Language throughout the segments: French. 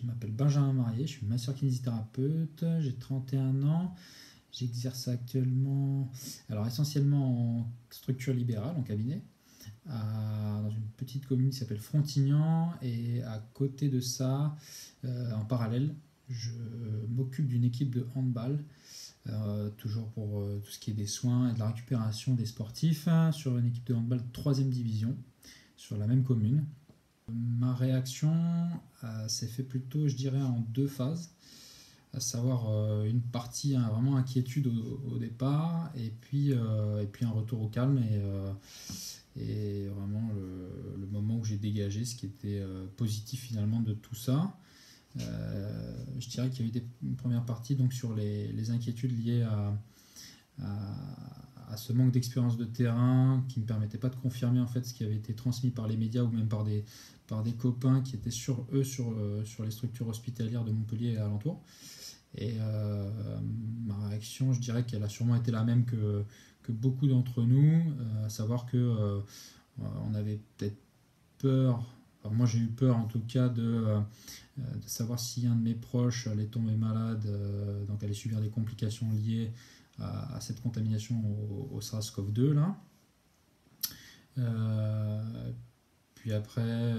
Je m'appelle Benjamin Marié, je suis masseur kinésithérapeute, j'ai 31 ans. J'exerce actuellement, alors essentiellement en structure libérale, en cabinet, dans une petite commune qui s'appelle Frontignan. Et à côté de ça, euh, en parallèle, je m'occupe d'une équipe de handball, euh, toujours pour euh, tout ce qui est des soins et de la récupération des sportifs, sur une équipe de handball de 3 division, sur la même commune. Ma réaction s'est fait plutôt, je dirais, en deux phases à savoir une partie hein, vraiment inquiétude au, départ et puis, et puis un retour au calme et, et vraiment le, moment où j'ai dégagé ce qui était positif finalement de tout ça. Euh, je dirais qu'il y a eu des, une première partie donc, sur les, inquiétudes liées à, ce manque d'expérience de terrain qui ne me permettait pas de confirmer en fait ce qui avait été transmis par les médias ou même par des, par des copains qui étaient sur eux sur, euh, sur les structures hospitalières de Montpellier et alentour. Et euh, ma réaction, je dirais qu'elle a sûrement été la même que, que beaucoup d'entre nous, à savoir que on avait peut-être peur moi, j'ai eu peur en tout cas de, euh, savoir si un de mes proches allait tomber malade, euh, donc allait subir des complications liées à, cette contamination au, SARS-CoV-2. Là. Euh, puis après,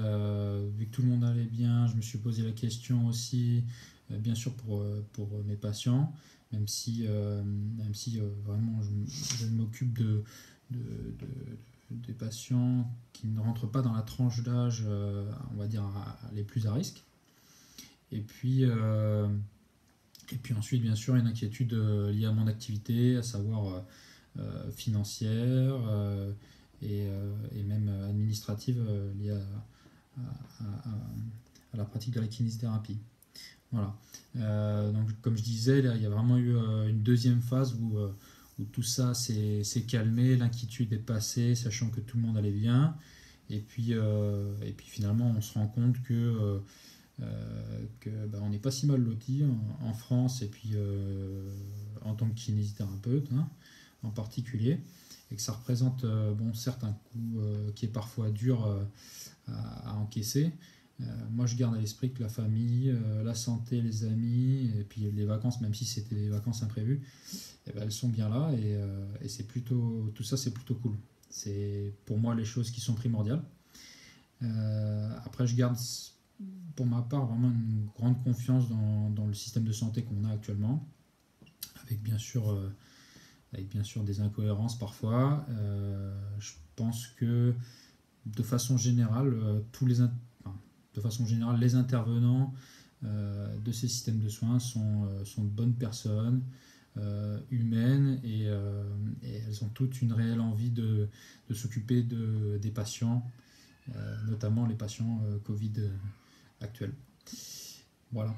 vu que tout le monde allait bien, je me suis posé la question aussi, bien sûr pour, pour mes patients, même si, même si vraiment je, m'occupe de, de, des patients qui ne rentrent pas dans la tranche d'âge, euh, on va dire, les plus à risque. Et puis, euh, et puis ensuite, bien sûr, une inquiétude euh, liée à mon activité, à savoir financière et, même administrative liée à, la pratique de la kinésithérapie. Voilà. donc, comme je disais, il y a vraiment eu une deuxième phase où tout ça s'est calmé, l'inquiétude est passée, sachant que tout le monde allait bien. Et puis, euh, et puis finalement, on se rend compte euh, euh, que bah, on n'est pas si mal loti en, France et puis en tant que kinésithérapeute hein, en particulier. Et que ça représente, bon, certes, un coût qui est parfois dur à, encaisser. moi, je garde à l'esprit que la famille, la santé, les amis, et puis les vacances, même si c'était des vacances imprévues, eh ben, elles sont bien là et, euh, c'est plutôt tout ça c'est plutôt cool. C'est pour moi les choses qui sont primordiales. Euh, après je garde pour ma part vraiment une grande confiance dans, dans le système de santé qu'on a actuellement, avec bien sûr euh, avec bien sûr des incohérences parfois. je pense que de façon générale tous les de façon générale les intervenants de ces systèmes de soins sont, sont de bonnes personnes. Euh, humaines euh, et, elles ont toutes une réelle envie de, de s'occuper de, des patients, euh, notamment les patients Covid actuels. Voilà.